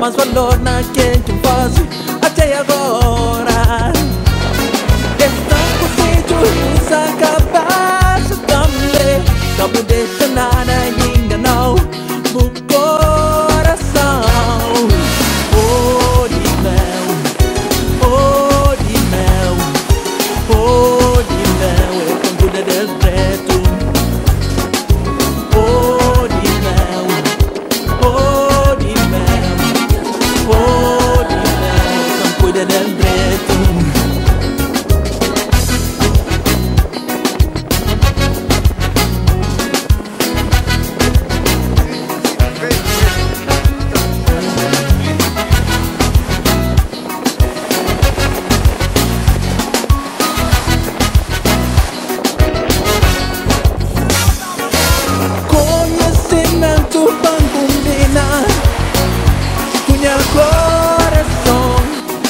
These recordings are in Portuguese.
mais valor naquele que faz até agora. Está com essa cabeça também. Não deixa nada enganar o coração. Oh, de mel, oh, de mel Oh, de mel, é preto Udah dan retung Con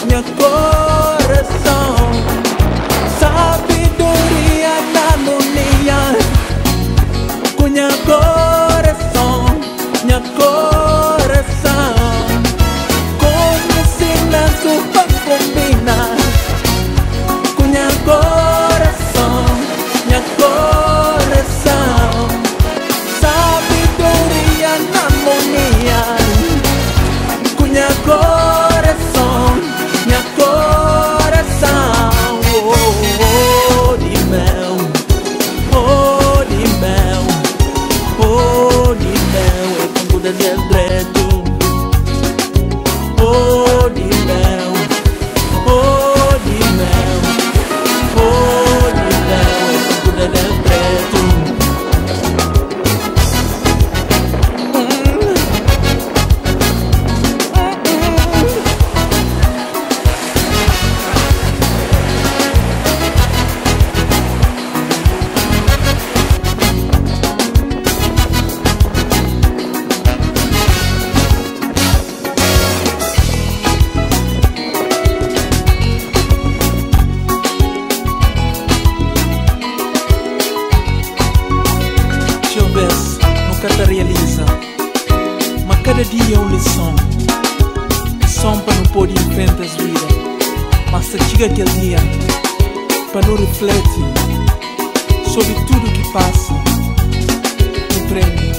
nhạc tôi nunca realiza. Mas cada dia é uma lição Lição para não pôr em frente as vidas Mas se chega aquele dia Para não refletir Sobre tudo que passa. Prêmio